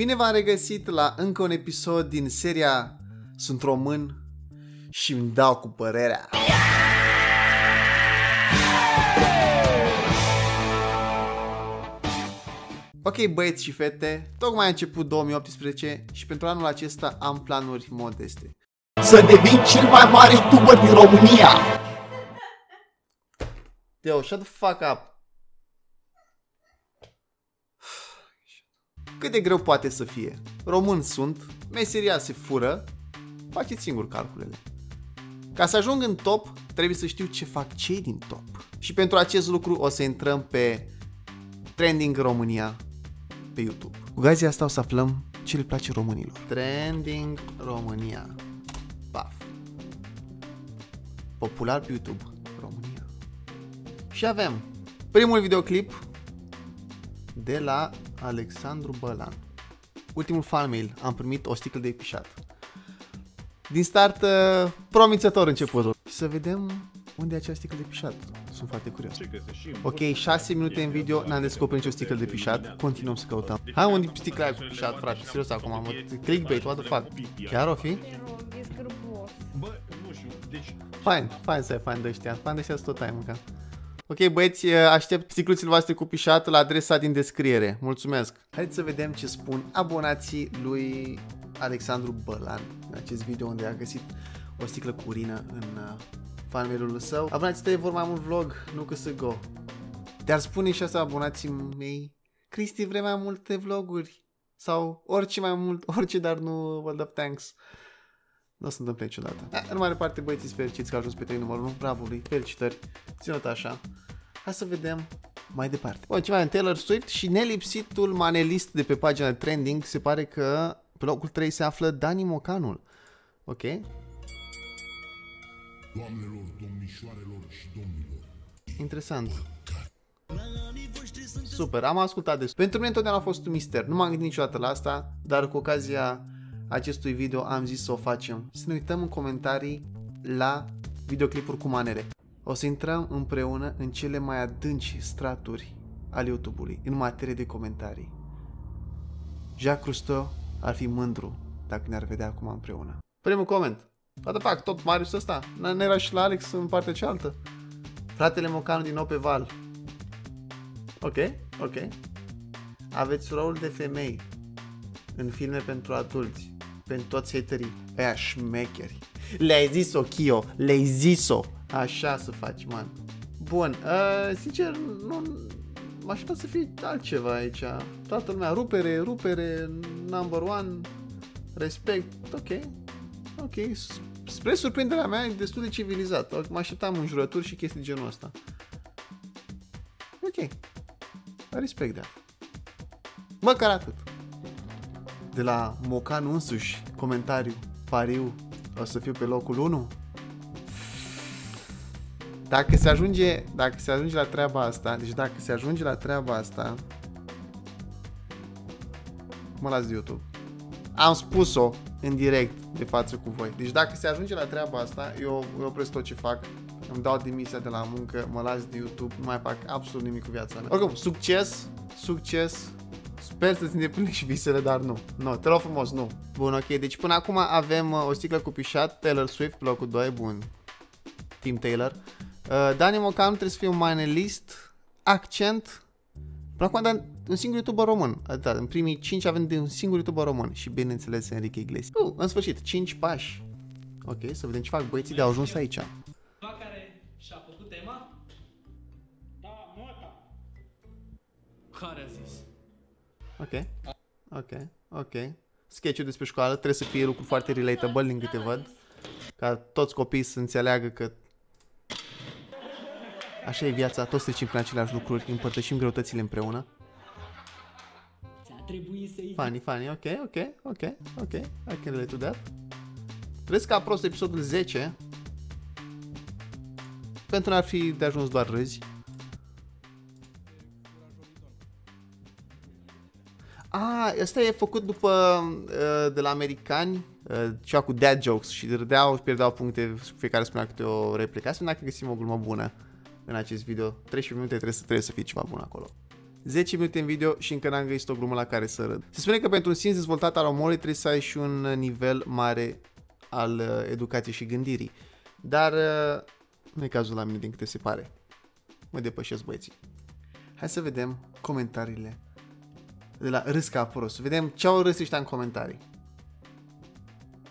Bine v-am regăsit la încă un episod din seria Sunt român și îmi dau cu părerea. Ok băieți și fete, tocmai a început 2018 și pentru anul acesta am planuri modeste. Să devin cel mai mare youtuber din România Yo, shut the fuck up. Cât de greu poate să fie? Român sunt, meseria se fură, faceți singur calculele. Ca să ajung în top, trebuie să știu ce fac cei din top. Și pentru acest lucru o să intrăm pe Trending România pe YouTube. Cu ocazia asta o să aflăm ce le place românilor. Trending România. Paf. Popular pe YouTube. România. Și avem primul videoclip de la Alexandru Bălan. Ultimul fan mail, am primit o sticlă de pișat. Din start, uh, promițător începutul. Și să vedem unde e acea sticlă de pișat. Sunt foarte curios. Ok, 6 minute în video, n-am descoperit nicio sticlă de pișat. Continuăm să căutăm. Hai unde sticla aia cu pișat, frate. Serios acum, am clickbait, what the fuck. Chiar o fi? Fine, fine să ai fani de ăștia. Fani de ăștia tot ai mâncat. Ok, băieți, aștept sticluțele voastre cu pișat la adresa din descriere. Mulțumesc! Haideți să vedem ce spun abonații lui Alexandru Bălan în acest video unde a găsit o sticlă cu urină în uh, fanmail-ul său. Abonații tăi vor mai mult vlog, nu că să go. Dar spune și asta abonații mei, Cristi vrei mai multe vloguri sau orice mai mult, orice, dar nu World of Tanks. Nu o să întâmple niciodată. Da, în mare parte, băieții, fericiți că au ajuns pe 3 numărul 1. Bravo lui, felicitări. Ținut așa. Hai să vedem mai departe. Bun, ce mai Taylor Swift și nelipsitul manelist de pe pagina trending. Se pare că pe locul 3 se află Dani Mocanul. Ok? Doamnelor, domnișoarelor și domnilor. Interesant. Super, am ascultat despre. Pentru mine întotdeauna a fost un mister. Nu m-am gândit niciodată la asta, dar cu ocazia acestui video am zis să o facem. Să ne uităm în comentarii la videoclipuri cu manele. O să intrăm împreună în cele mai adânci straturi ale YouTube-ului, în materie de comentarii. Jacques Cousteau ar fi mândru dacă ne-ar vedea acum împreună. Primul coment. What the fuck, tot Marius ăsta? Nu era și la Alex în partea cealaltă? Fratele Mocanu din nou pe val. Ok, ok. Aveți rol de femei în filme pentru adulți, pentru toți haterii, aia șmecheri. Le-ai zis-o, Kio, le-ai zis-o. Așa să faci, man. Bun, uh, sincer, nu, m-aș aștepta să fie altceva aici. Toată lumea, rupere, rupere, number one, respect, ok, ok. Spre surprinderea mea, e destul de civilizat. Mă așteptam în jurături și chestii genul ăsta. Ok. Respect de Măcar atât. De la Mocan însuși, comentariu, pariu, o să fiu pe locul 1? Dacă se ajunge, dacă se ajunge la treaba asta, deci dacă se ajunge la treaba asta, mă las de YouTube. Am spus-o în direct de față cu voi. Deci dacă se ajunge la treaba asta, eu, eu opresc tot ce fac, îmi dau demisia de la muncă, mă las de YouTube, nu mai fac absolut nimic cu viața mea. Oricum, succes, succes, Sper să-ți îndeplinești visele, dar nu. Nu, te rog frumos, nu. Bun, ok, deci până acum avem uh, o sticlă cu pișat, Taylor Swift, locul 2, bun. Team Taylor. Uh, Dani Mocanu trebuie să fie un manelist, accent. Până acum, dar un singur youtuber român. Atât, în primii 5 avem de un singur youtuber român și bineînțeles Enrique Iglesias. Uh, în sfârșit, 5 pași. Ok, să vedem ce fac băieții de au ajuns aici. care și-a făcut tema? Da, mota. Care a zis? Ok, ok, ok. Sketch-ul despre școală trebuie să fie lucru foarte relatable din câte văd. Ca toți copiii să înțeleagă că Așa e viața, toți trecem prin aceleași lucruri, împărtășim greutățile împreună. Funny, funny, ok, ok, ok, ok, I can relate to that. Crezi că a prost episodul 10? Pentru n-ar fi de ajuns doar râzi. Ah, ăsta e făcut după uh, de la americani, uh, ceva cu dad jokes și râdeau și pierdeau puncte, fiecare spunea câte o replică. Asta dacă găsim o glumă bună în acest video. 13 minute trebuie să, trebuie să fie ceva bun acolo. 10 minute în video și încă n-am găsit o glumă la care să râd. Se spune că pentru un simț dezvoltat al omului trebuie să ai și un nivel mare al uh, educației și gândirii. Dar uh, nu e cazul la mine din câte se pare. Mă depășesc băieții. Hai să vedem comentariile de la Râsca Apros. Să vedem ce au râs ăștia în comentarii.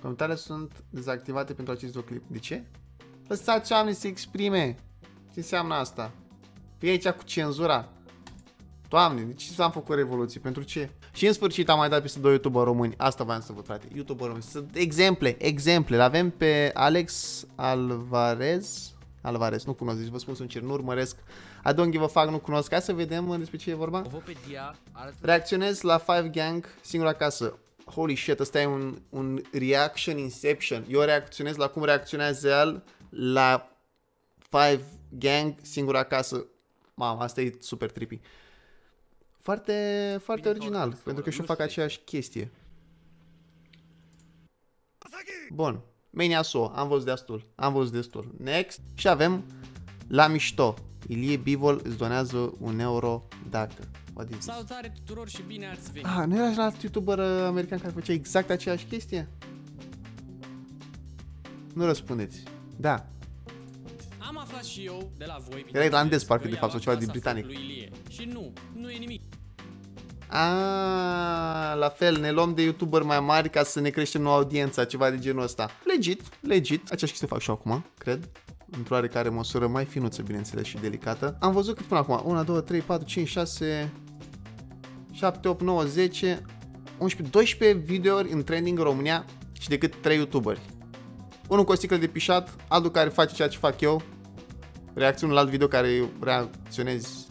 Comentariile sunt dezactivate pentru acest videoclip. De ce? Lăsați oamenii să se exprime. Ce înseamnă asta? Fii aici cu cenzura. Doamne, de ce am făcut revoluții? Pentru ce? Și în sfârșit am mai dat peste doi youtuber români. Asta voiam să văd, frate. Youtuber români. Sunt exemple, exemple. L avem pe Alex Alvarez. Alvarez, nu cunosc, deci vă spun sincer, nu urmăresc. I don't give a fuck, nu cunosc. Hai să vedem despre ce e vorba. O văd pe Dia, arată Reacționez la Five Gang singur acasă. Holy shit, ăsta e un, un reaction inception. Eu reacționez la cum reacționează el la Five Gang singur acasă. Mamă, asta e super trippy. Foarte, foarte original, pentru că și eu fac aceeași chestie. Bun. Mania So, am văzut destul. Am văzut destul. Next. Și avem la mișto. Ilie Bivol îți donează un euro dacă. What is this? Salutare tuturor și bine ați venit! Ah, nu era și alt youtuber uh, american care făcea exact aceeași chestie? Nu răspundeți. Da. Am aflat și eu de la voi... Era irlandez, parcă, că de fapt, sau iau ceva din acasă britanic. lui Ilie. Și nu, nu e nimic. Ah, la fel, ne luăm de youtuber mai mari ca să ne creștem nouă audiența, ceva de genul ăsta. Legit, legit. Aceeași chestie fac și eu acum, cred. Într-o oarecare măsură mai finuță, bineînțeles, și delicată. Am văzut cât până acum. 1, 2, 3, 4, 5, 6, 7, 8, 9, 10, 11, 12 videouri în trending în România și decât 3 youtuberi. Unul cu o sticlă de pișat, altul care face ceea ce fac eu, reacțiuni la alt video care eu reacționez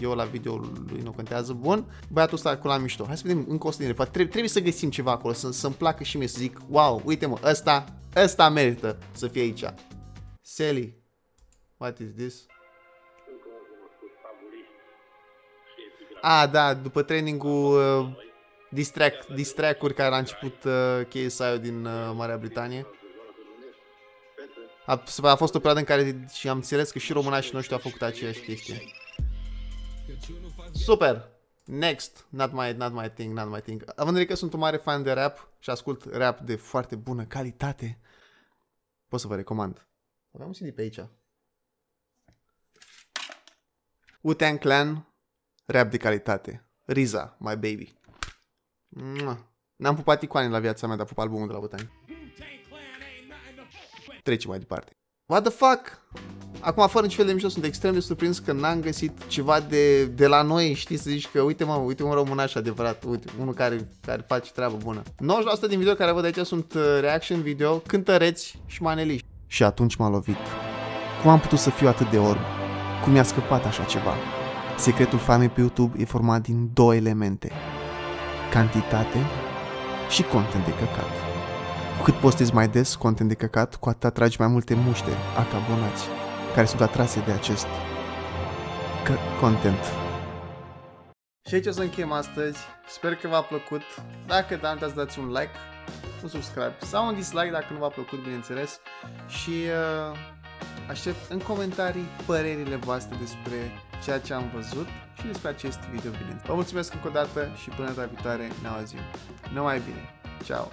eu la video lui nu contează, bun. Băiatul ăsta cu la mișto. Hai să vedem încă o să poate trebuie, trebuie să găsim ceva acolo, să, să-mi placă și mie, să zic, wow, uite mă, ăsta, ăsta merită să fie aici. Sally, what is this? A, da, după trainingul uh, distrack, distrack-uri care a început uh, KSI-ul din uh, Marea Britanie. A, a fost o perioadă în care și am înțeles că și românașii noștri au făcut aceeași chestie. Super! Next, not my, not my thing, not my thing. Având în vedere că sunt un mare fan de rap și ascult rap de foarte bună calitate, pot să vă recomand. Aveam un CD pe aici. Wu-Tang Clan, rap de calitate. Riza, my baby. Mua. N-am pupat icoane la viața mea, dar pup albumul de la Wu-Tang. Trecem mai departe. What the fuck? Acum, fără niciun fel de mișto, sunt extrem de surprins că n-am găsit ceva de, de la noi, știi, să zici că uite mă, uite un românaș adevărat, uite, unul care, care face treabă bună. 90% din video care văd aici sunt uh, reaction video, cântăreți și maneliști. Și atunci m-a lovit. Cum am putut să fiu atât de orb? Cum mi-a scăpat așa ceva? Secretul famei pe YouTube e format din două elemente. Cantitate și content de căcat. Cu cât postezi mai des content de căcat, cu atât atragi mai multe muște, acabonați, care sunt atrase de acest c- content. Și aici o să încheiem astăzi. Sper că v-a plăcut. Dacă da, dați dați un like, un subscribe sau un dislike dacă nu v-a plăcut, bineînțeles. Și uh, aștept în comentarii părerile voastre despre ceea ce am văzut și despre acest video, bine. Vă mulțumesc încă o dată și până data viitoare ne auzim. Numai bine. Ciao.